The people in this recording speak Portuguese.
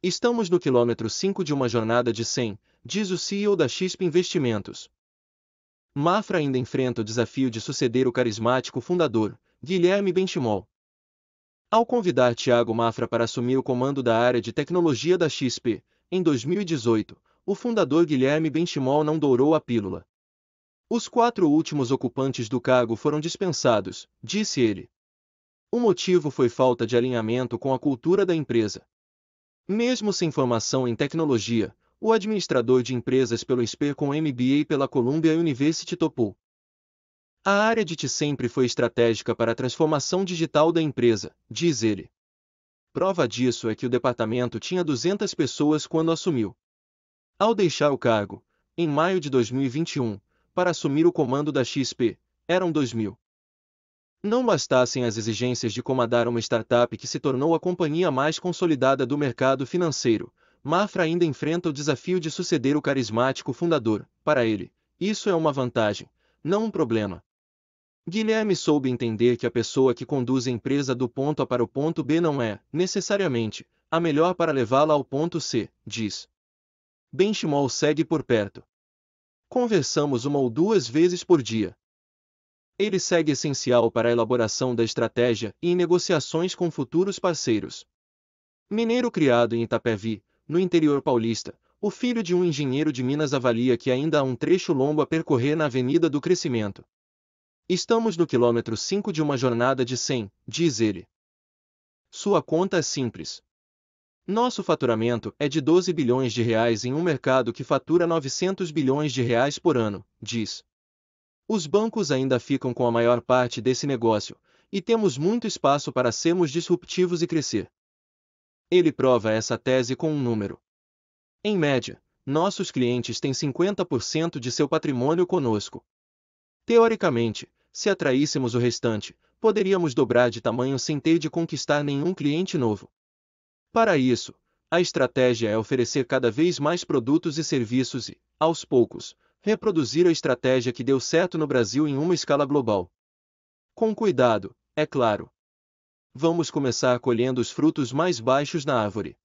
Estamos no quilômetro 5 de uma jornada de 100, diz o CEO da XP Investimentos. Mafra ainda enfrenta o desafio de suceder o carismático fundador, Guilherme Benchimol. Ao convidar Tiago Mafra para assumir o comando da área de tecnologia da XP, em 2018, o fundador Guilherme Benchimol não dourou a pílula. Os quatro últimos ocupantes do cargo foram dispensados, disse ele. O motivo foi falta de alinhamento com a cultura da empresa. Mesmo sem formação em tecnologia, o administrador de empresas pelo SPER com MBA pela Columbia University topou. A área de TI sempre foi estratégica para a transformação digital da empresa, diz ele. Prova disso é que o departamento tinha 200 pessoas quando assumiu. Ao deixar o cargo, em maio de 2021, para assumir o comando da XP, eram 2.000. Não bastassem as exigências de comandar uma startup que se tornou a companhia mais consolidada do mercado financeiro, Mafra ainda enfrenta o desafio de suceder o carismático fundador. Para ele, isso é uma vantagem, não um problema. Guilherme soube entender que a pessoa que conduz a empresa do ponto A para o ponto B não é, necessariamente, a melhor para levá-la ao ponto C, diz. Benchimol segue por perto. Conversamos uma ou duas vezes por dia. Ele segue essencial para a elaboração da estratégia e em negociações com futuros parceiros. Mineiro criado em Itapevi, no interior paulista, o filho de um engenheiro de Minas avalia que ainda há um trecho longo a percorrer na Avenida do Crescimento. Estamos no quilômetro 5 de uma jornada de 100, diz ele. Sua conta é simples. Nosso faturamento é de 12 bilhões de reais em um mercado que fatura 900 bilhões de reais por ano, diz. Os bancos ainda ficam com a maior parte desse negócio, e temos muito espaço para sermos disruptivos e crescer. Ele prova essa tese com um número. Em média, nossos clientes têm 50% de seu patrimônio conosco. Teoricamente, se atraíssemos o restante, poderíamos dobrar de tamanho sem ter de conquistar nenhum cliente novo. Para isso, a estratégia é oferecer cada vez mais produtos e serviços e, aos poucos, reproduzir a estratégia que deu certo no Brasil em uma escala global. Com cuidado, é claro vamos começar colhendo os frutos mais baixos na árvore.